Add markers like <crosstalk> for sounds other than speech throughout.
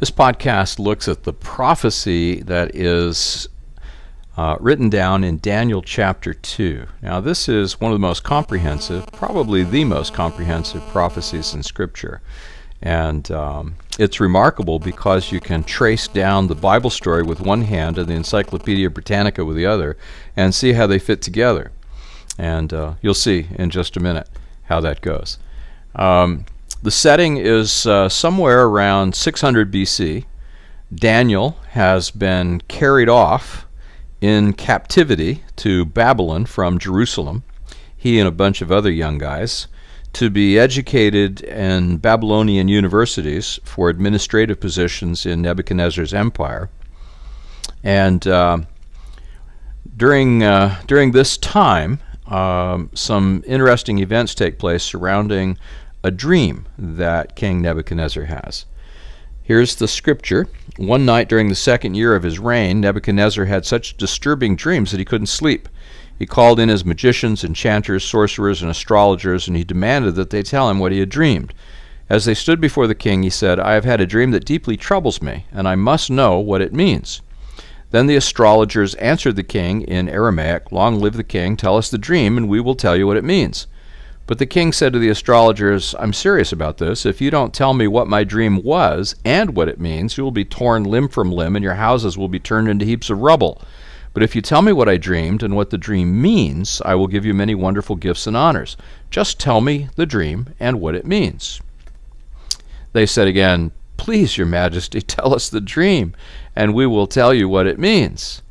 This podcast looks at the prophecy that is uh, written down in Daniel chapter 2. Now, this is one of the most comprehensive, probably the most comprehensive prophecies in Scripture. And um, it's remarkable because you can trace down the Bible story with one hand and the Encyclopedia Britannica with the other and see how they fit together. And uh, you'll see in just a minute how that goes. Um, the setting is uh, somewhere around 600 BC. Daniel has been carried off in captivity to Babylon from Jerusalem, he and a bunch of other young guys, to be educated in Babylonian universities for administrative positions in Nebuchadnezzar's empire. And uh, during, uh, during this time, um, some interesting events take place surrounding a dream that King Nebuchadnezzar has. Here's the scripture. One night during the second year of his reign, Nebuchadnezzar had such disturbing dreams that he couldn't sleep. He called in his magicians, enchanters, sorcerers, and astrologers, and he demanded that they tell him what he had dreamed. As they stood before the king, he said, I have had a dream that deeply troubles me, and I must know what it means. Then the astrologers answered the king in Aramaic, Long live the king, tell us the dream, and we will tell you what it means. But the king said to the astrologers, I'm serious about this. If you don't tell me what my dream was and what it means, you will be torn limb from limb, and your houses will be turned into heaps of rubble. But if you tell me what I dreamed and what the dream means, I will give you many wonderful gifts and honors. Just tell me the dream and what it means. They said again, Please, your majesty, <laughs> tell us the dream, and we will tell you what it means.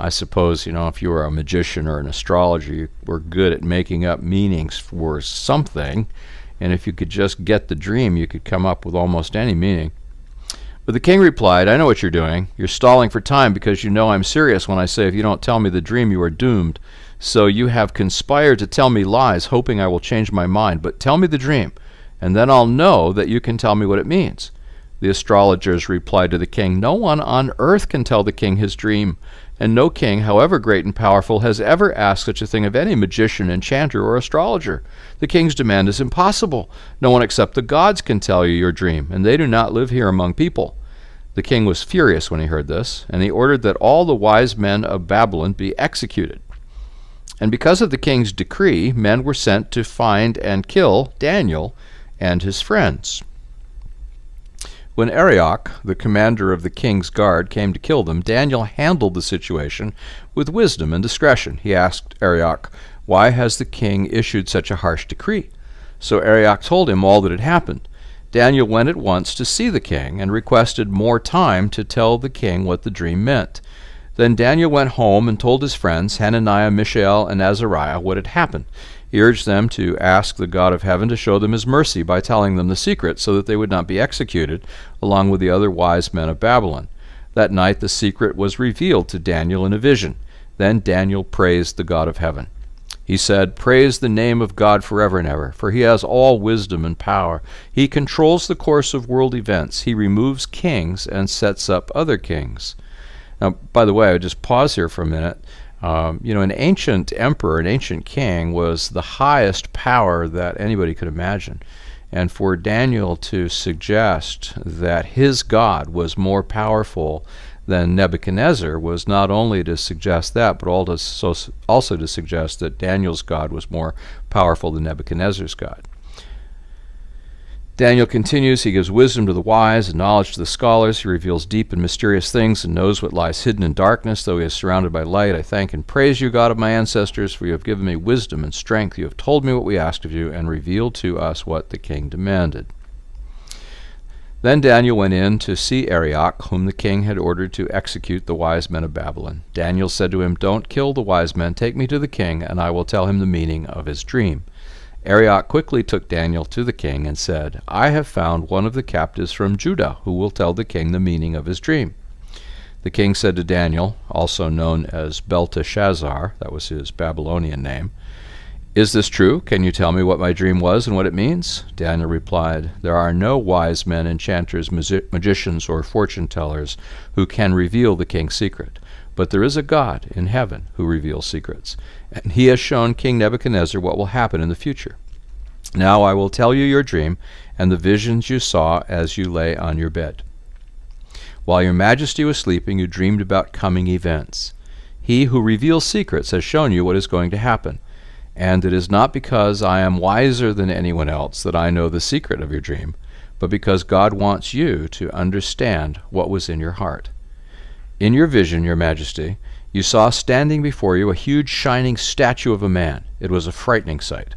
I suppose, you know, if you were a magician or an astrologer, you were good at making up meanings for something. And if you could just get the dream, you could come up with almost any meaning. But the king replied, I know what you're doing. You're stalling for time because you know I'm serious when I say if you don't tell me the dream, you are doomed. So you have conspired to tell me lies, hoping I will change my mind. But tell me the dream, and then I'll know that you can tell me what it means. The astrologers replied to the king, No one on earth can tell the king his dream and no king, however great and powerful, has ever asked such a thing of any magician, enchanter, or astrologer. The king's demand is impossible. No one except the gods can tell you your dream, and they do not live here among people. The king was furious when he heard this, and he ordered that all the wise men of Babylon be executed. And because of the king's decree, men were sent to find and kill Daniel and his friends. When Arioch, the commander of the king's guard, came to kill them, Daniel handled the situation with wisdom and discretion. He asked Arioch, Why has the king issued such a harsh decree? So Arioch told him all that had happened. Daniel went at once to see the king and requested more time to tell the king what the dream meant. Then Daniel went home and told his friends, Hananiah, Mishael, and Azariah, what had happened. He urged them to ask the God of heaven to show them his mercy by telling them the secret, so that they would not be executed, along with the other wise men of Babylon. That night the secret was revealed to Daniel in a vision. Then Daniel praised the God of heaven. He said, Praise the name of God forever and ever, for he has all wisdom and power. He controls the course of world events. He removes kings and sets up other kings. Now, by the way, I would just pause here for a minute. Um, you know, an ancient emperor, an ancient king, was the highest power that anybody could imagine. And for Daniel to suggest that his God was more powerful than Nebuchadnezzar was not only to suggest that, but also, also to suggest that Daniel's God was more powerful than Nebuchadnezzar's God. Daniel continues, he gives wisdom to the wise and knowledge to the scholars. He reveals deep and mysterious things and knows what lies hidden in darkness, though he is surrounded by light. I thank and praise you, God of my ancestors, for you have given me wisdom and strength. You have told me what we asked of you and revealed to us what the king demanded. Then Daniel went in to see Arioch, whom the king had ordered to execute the wise men of Babylon. Daniel said to him, Don't kill the wise men. Take me to the king, and I will tell him the meaning of his dream. Arioch quickly took Daniel to the king and said, I have found one of the captives from Judah who will tell the king the meaning of his dream. The king said to Daniel, also known as Belteshazzar, that was his Babylonian name, Is this true? Can you tell me what my dream was and what it means? Daniel replied, There are no wise men, enchanters, magicians, or fortune tellers who can reveal the king's secret. But there is a God in heaven who reveals secrets, and he has shown King Nebuchadnezzar what will happen in the future. Now I will tell you your dream and the visions you saw as you lay on your bed. While your majesty was sleeping, you dreamed about coming events. He who reveals secrets has shown you what is going to happen. And it is not because I am wiser than anyone else that I know the secret of your dream, but because God wants you to understand what was in your heart. In your vision, your majesty, you saw standing before you a huge shining statue of a man. It was a frightening sight.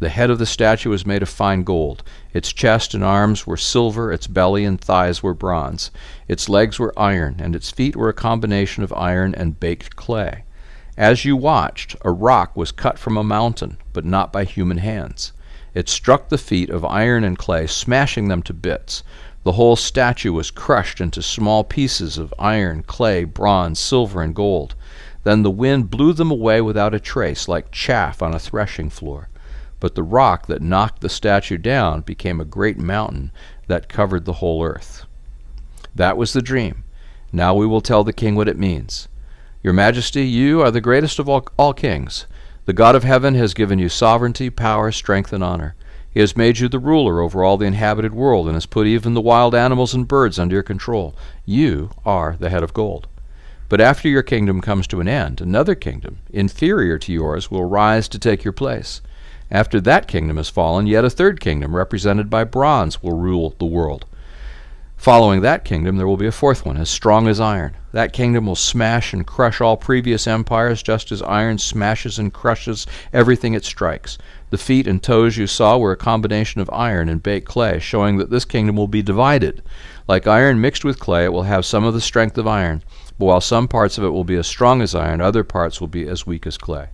The head of the statue was made of fine gold. Its chest and arms were silver, its belly and thighs were bronze. Its legs were iron, and its feet were a combination of iron and baked clay. As you watched, a rock was cut from a mountain, but not by human hands. It struck the feet of iron and clay, smashing them to bits. The whole statue was crushed into small pieces of iron, clay, bronze, silver, and gold. Then the wind blew them away without a trace, like chaff on a threshing floor. But the rock that knocked the statue down became a great mountain that covered the whole earth. That was the dream. Now we will tell the king what it means. Your Majesty, you are the greatest of all, all kings. The God of heaven has given you sovereignty, power, strength, and honor. He has made you the ruler over all the inhabited world and has put even the wild animals and birds under your control. You are the head of gold. But after your kingdom comes to an end, another kingdom, inferior to yours, will rise to take your place. After that kingdom has fallen, yet a third kingdom, represented by bronze, will rule the world. Following that kingdom, there will be a fourth one, as strong as iron. That kingdom will smash and crush all previous empires, just as iron smashes and crushes everything it strikes. The feet and toes you saw were a combination of iron and baked clay, showing that this kingdom will be divided. Like iron mixed with clay, it will have some of the strength of iron, but while some parts of it will be as strong as iron, other parts will be as weak as clay.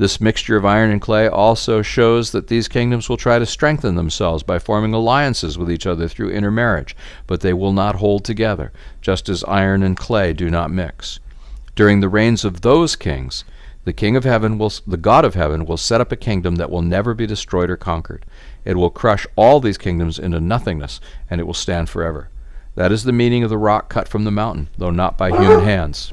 This mixture of iron and clay also shows that these kingdoms will try to strengthen themselves by forming alliances with each other through intermarriage, but they will not hold together, just as iron and clay do not mix. During the reigns of those kings, the King of Heaven will, the God of Heaven, will set up a kingdom that will never be destroyed or conquered. It will crush all these kingdoms into nothingness, and it will stand forever. That is the meaning of the rock cut from the mountain, though not by human hands.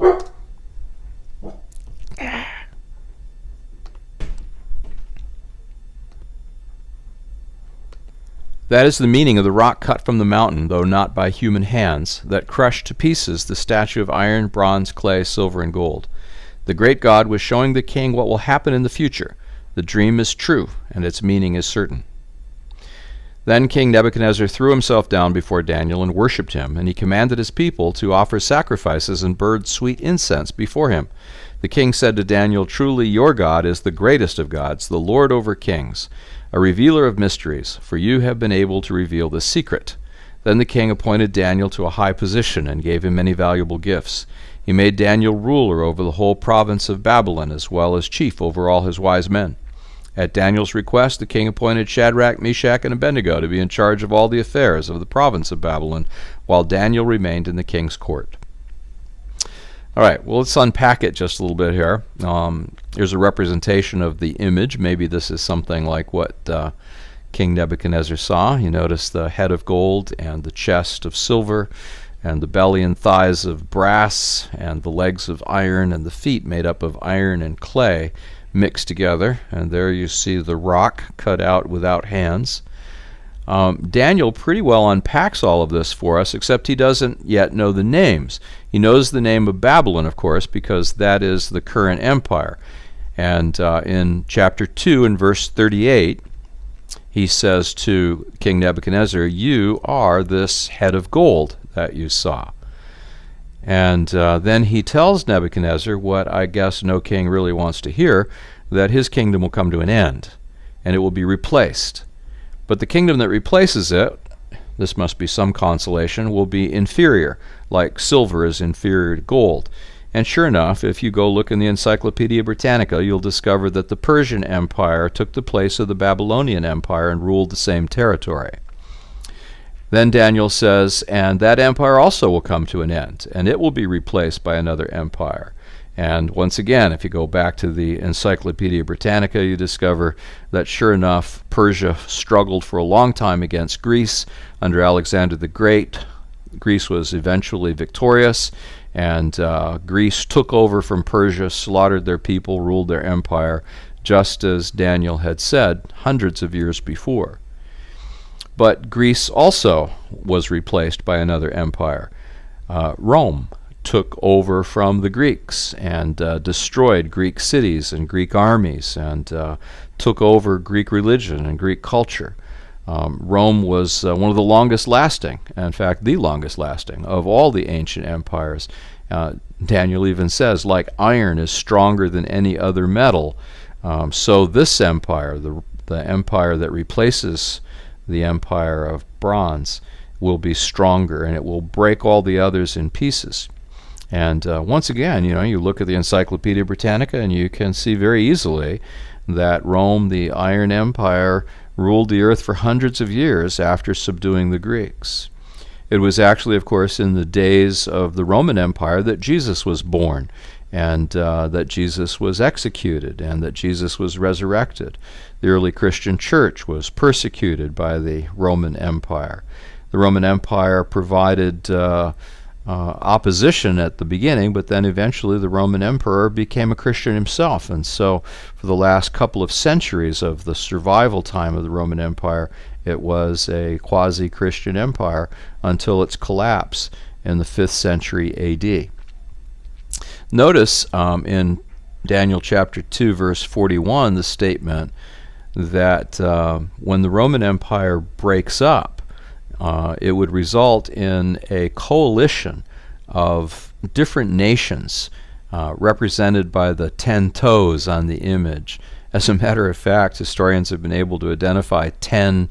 That is the meaning of the rock cut from the mountain, though not by human hands, that crushed to pieces the statue of iron, bronze, clay, silver, and gold. The great God was showing the king what will happen in the future. The dream is true, and its meaning is certain. Then King Nebuchadnezzar threw himself down before Daniel and worshipped him, and he commanded his people to offer sacrifices and burn sweet incense before him. The king said to Daniel, Truly your God is the greatest of gods, the Lord over kings, a revealer of mysteries, for you have been able to reveal the secret. Then the king appointed Daniel to a high position and gave him many valuable gifts. He made Daniel ruler over the whole province of Babylon, as well as chief over all his wise men. At Daniel's request, the king appointed Shadrach, Meshach, and Abednego to be in charge of all the affairs of the province of Babylon, while Daniel remained in the king's court. All right, well, let's unpack it just a little bit here. Um, here's a representation of the image. Maybe this is something like what uh, King Nebuchadnezzar saw. You notice the head of gold and the chest of silver and the belly and thighs of brass, and the legs of iron, and the feet made up of iron and clay mixed together. And there you see the rock cut out without hands. Um, Daniel pretty well unpacks all of this for us, except he doesn't yet know the names. He knows the name of Babylon, of course, because that is the current empire. And uh, in chapter 2, in verse 38, he says to King Nebuchadnezzar, You are this head of gold that you saw. And uh, then he tells Nebuchadnezzar what I guess no king really wants to hear that his kingdom will come to an end and it will be replaced. But the kingdom that replaces it, this must be some consolation, will be inferior, like silver is inferior to gold. And sure enough, if you go look in the Encyclopedia Britannica, you'll discover that the Persian Empire took the place of the Babylonian Empire and ruled the same territory. Then Daniel says, and that empire also will come to an end, and it will be replaced by another empire. And once again, if you go back to the Encyclopedia Britannica, you discover that sure enough, Persia struggled for a long time against Greece under Alexander the Great. Greece was eventually victorious, and uh, Greece took over from Persia, slaughtered their people, ruled their empire, just as Daniel had said hundreds of years before. But Greece also was replaced by another empire. uh, Rome took over from the Greeks and uh, destroyed Greek cities and Greek armies and uh, took over Greek religion and Greek culture. Um, Rome was uh, one of the longest lasting, in fact, the longest lasting of all the ancient empires. Uh, Daniel even says, like iron is stronger than any other metal, um, so this empire, the, the empire that replaces the empire of bronze, will be stronger and it will break all the others in pieces. And uh, once again, you know, you look at the Encyclopedia Britannica and you can see very easily that Rome, the Iron Empire, ruled the earth for hundreds of years after subduing the Greeks. It was actually, of course, in the days of the Roman Empire that Jesus was born and uh, that Jesus was executed and that Jesus was resurrected. The early Christian church was persecuted by the Roman Empire. The Roman Empire provided uh, uh, opposition at the beginning, but then eventually the Roman emperor became a Christian himself. And so, for the last couple of centuries of the survival time of the Roman Empire, it was a quasi Christian empire until its collapse in the 5th century AD. Notice um, in Daniel chapter 2, verse 41, the statement that uh, when the Roman Empire breaks up, uh, it would result in a coalition of different nations uh, represented by the ten toes on the image. As a matter of fact, historians have been able to identify ten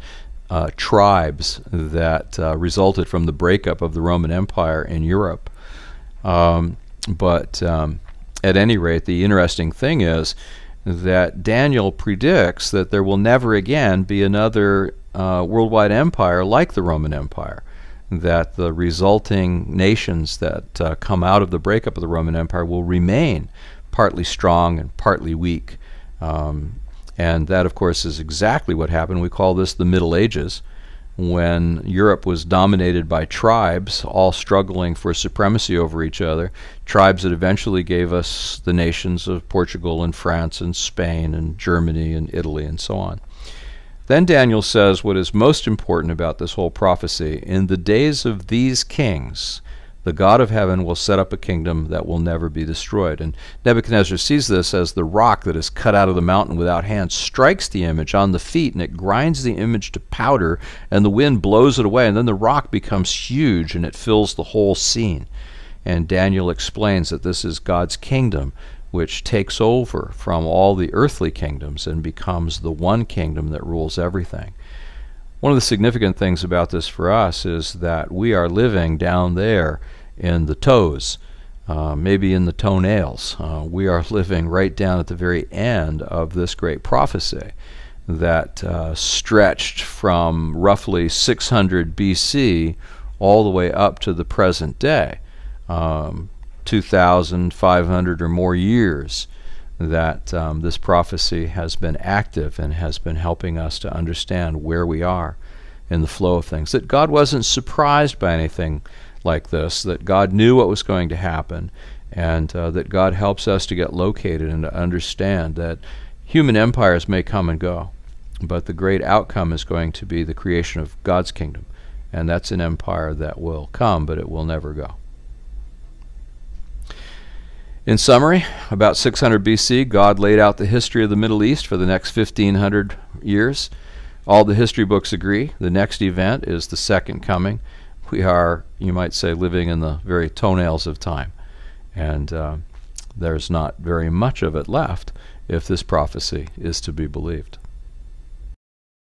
uh, tribes that uh, resulted from the breakup of the Roman Empire in Europe. Um, but um, at any rate, the interesting thing is that Daniel predicts that there will never again be another uh, worldwide empire like the Roman Empire. That the resulting nations that uh, come out of the breakup of the Roman Empire will remain partly strong and partly weak. Um, and that, of course, is exactly what happened. We call this the Middle Ages, when Europe was dominated by tribes, all struggling for supremacy over each other. Tribes that eventually gave us the nations of Portugal and France and Spain and Germany and Italy and so on. Then Daniel says what is most important about this whole prophecy in the days of these kings, the God of heaven will set up a kingdom that will never be destroyed. And Nebuchadnezzar sees this as the rock that is cut out of the mountain without hands strikes the image on the feet, and it grinds the image to powder, and the wind blows it away, and then the rock becomes huge and it fills the whole scene. And Daniel explains that this is God's kingdom which takes over from all the earthly kingdoms and becomes the one kingdom that rules everything. One of the significant things about this for us is that we are living down there in the toes, uh, maybe in the toenails. Uh, we are <laughs> living right down at the very end of this great prophecy that uh, stretched from roughly 600 BC all the way up to the present day. Um, 2,500 or more years that um, this prophecy has been active and has been helping us to understand where we are in the flow of things. That God wasn't surprised by anything like this, that God knew what was going to happen, and uh, that God helps us to get located and to understand that human empires may come and go, but the great outcome is going to be the creation of God's kingdom. And that's an empire that will come, but it will never go. In summary, about 600 BC, God laid out the history of the Middle East for the next 1500 years. All the history books agree. The next event is the second coming. We are, you might say, living in the very toenails of time. And uh, there's not very much of it left if this prophecy is to be believed.